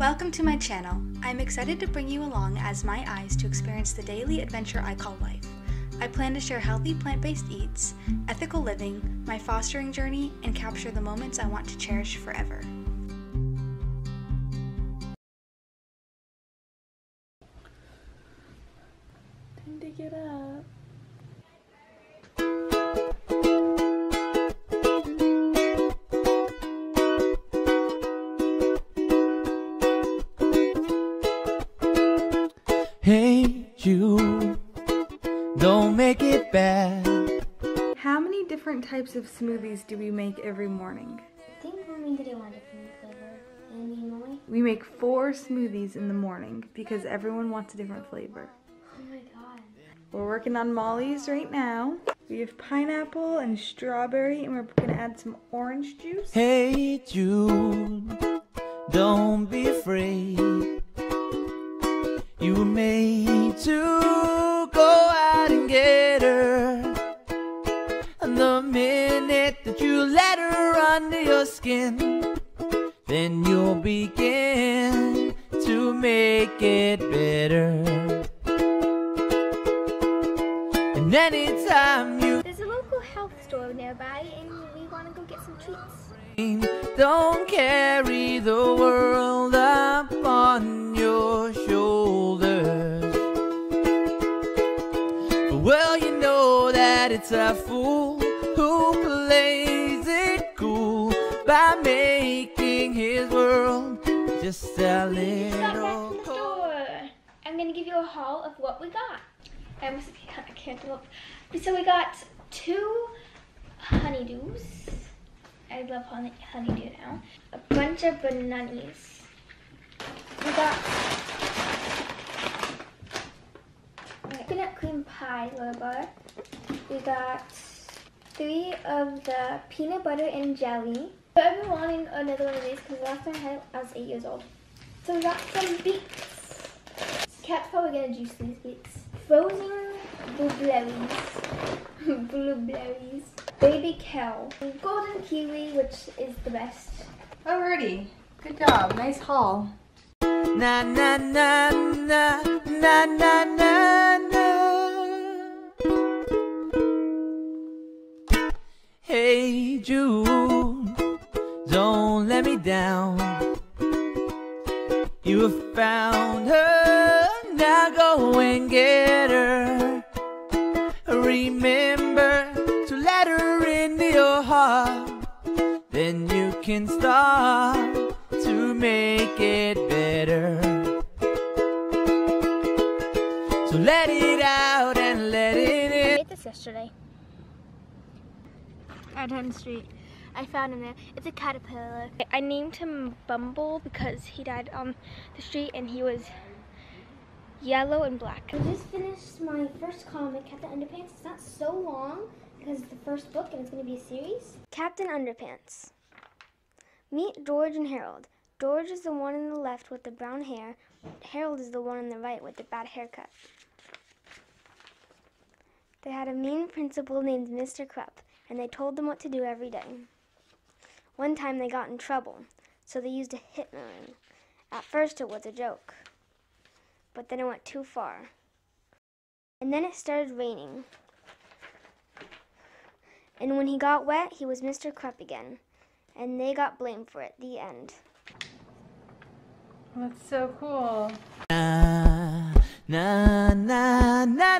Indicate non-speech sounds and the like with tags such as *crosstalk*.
Welcome to my channel. I'm excited to bring you along as my eyes to experience the daily adventure I call life. I plan to share healthy plant based eats, ethical living, my fostering journey, and capture the moments I want to cherish forever. Time to get up. Hey, Jude, don't make it bad. How many different types of smoothies do we make every morning? I think mommy did one different flavor. And you know? We make four smoothies in the morning because everyone wants a different flavor. Oh my god. We're working on Molly's right now. We have pineapple and strawberry, and we're gonna add some orange juice. Hey, Jude, don't be afraid. You were made to go out and get her. And the minute that you let her under your skin, then you'll begin to make it better. And anytime you There's a local health store nearby, and we want to go get some treats. Don't carry the world up on that it's a fool who plays it cool by making his world just a Got little cold. I'm gonna give you a haul of what we got. I almost can't, I can't look. So we got two honeydews. I love honey, honeydew now. A bunch of bananas. We got coconut cream pie little butter. We got three of the peanut butter and jelly. So I've been wanting another one of these because last time I had it, I was eight years old. So we got some beets. Cat's probably gonna juice these beets. Frozen blueberries. *laughs* blueberries. Baby kale. Golden kiwi, which is the best. Alrighty, good job. Nice haul. Na na na na na na na na. Hey Jude, don't let me down. You have found her, now go and get her. Remember to let her into your heart, then you can start to make it better. So let it out and let it in. I ate this yesterday. At 10th Street. I found him there. It's a caterpillar. I named him Bumble because he died on the street and he was yellow and black. I just finished my first comic, Captain Underpants. It's not so long because it's the first book and it's going to be a series. Captain Underpants. Meet George and Harold. George is the one on the left with the brown hair. Harold is the one on the right with the bad haircut. They had a mean principal named Mr. Krupp, and they told them what to do every day. One time they got in trouble, so they used a hitman. At first it was a joke, but then it went too far. And then it started raining. And when he got wet, he was Mr. Krupp again, and they got blamed for it. The end. That's so cool. Na na na